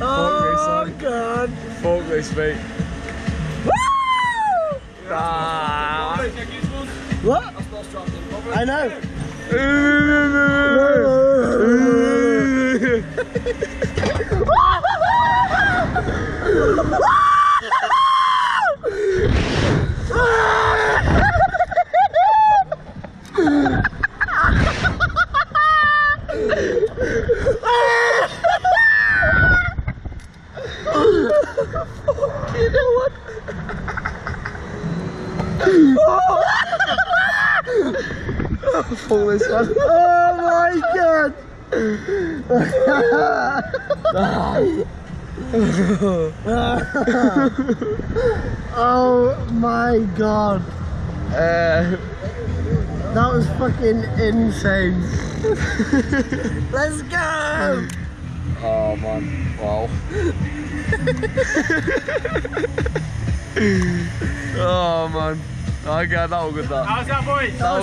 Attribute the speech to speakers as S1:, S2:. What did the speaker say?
S1: oh god. Fuck this, mate. Ah.
S2: What? I know. you know what? Pull this one. Oh my god! oh my god.
S1: Uh,
S2: That was fucking insane. Let's go!
S1: Oh man, wow. oh man. Okay, that was good that.
S3: How's that, boys?
S1: That